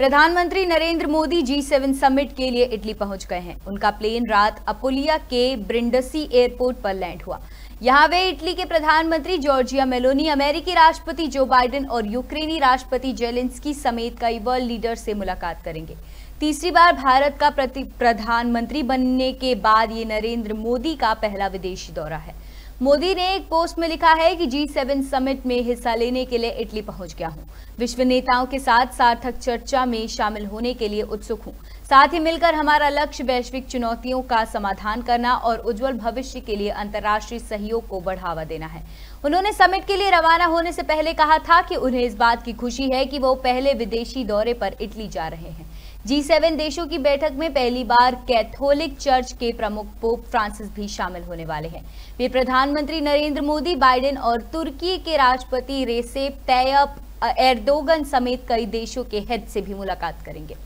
प्रधानमंत्री Narendra Modi G seven summit के लिए इटली पहुँच गए हैं। उनका प्लेन रात अपोलिया के ब्रिंडसी एयरपोर्ट पर लैंड हुआ। यहाँ वे इटली के प्रधानमंत्री जॉर्जिया मेलोनी, अमेरिकी राष्ट्रपति जो बाइडेन और यूक्रेनी राष्ट्रपति जेलेंस्की समेत कई वर्ल्ड लीडर से मुलाकात करेंगे। तीसरी बार भारत का प्रधानमंत्री बनने के बाद ये नरेंद्र मोदी का पहला विदेशी दौरा है। मोदी ने एक पोस्ट में लिखा है कि जी सेवन समिट में हिस्सा लेने के लिए इटली पहुँच गया हूँ। विश्व नेताओं के साथ सार्थक चर्चा में शामिल होने के लिए उत्सुक हूँ। साथ ही मिलकर हमारा लक्ष्य वैश्विक चुनौतियों का समाधान करना और उज्जवल भविष्य के लिए अंतर्राष्ट्रीय सहयोग को बढ़ावा देना है। उन्होंने समिट के लिए रवाना होने से पहले कहा था कि उन्हें इस बात की खुशी है कि वो पहले विदेशी दौरे पर इटली जा रहे हैं। जी सेवन देशों की बैठक में पहली बार कैथोलिक चर्च के प्रमुख पोप फ्रांसिस भी शामिल होने वाले हैं। वे प्रधानमंत्री नरेंद्र मोदी बाइडेन और तुर्की के राष्ट्रपति रेसेप तैयब एर्दोगन समेत कई देशों के हेड से भी मुलाकात करेंगे।